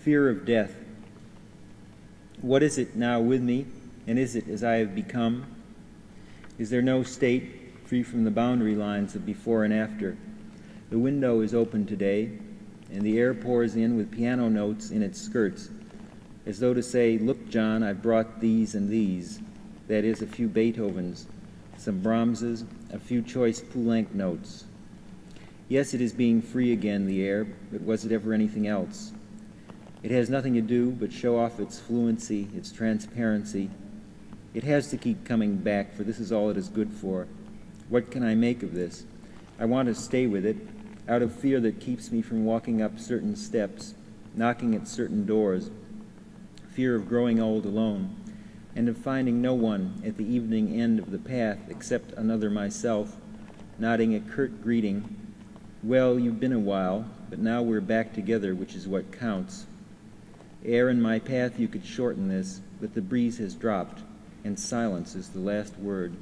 Fear of death. What is it now with me, and is it as I have become? Is there no state free from the boundary lines of before and after? The window is open today, and the air pours in with piano notes in its skirts, as though to say, Look, John, I've brought these and these. That is, a few Beethovens, some Brahmses, a few choice Poulenc notes. Yes, it is being free again, the air, but was it ever anything else? It has nothing to do but show off its fluency, its transparency. It has to keep coming back, for this is all it is good for. What can I make of this? I want to stay with it, out of fear that keeps me from walking up certain steps, knocking at certain doors, fear of growing old alone, and of finding no one at the evening end of the path except another myself, nodding a curt greeting. Well, you've been a while, but now we're back together, which is what counts. Air in my path you could shorten this, but the breeze has dropped, and silence is the last word.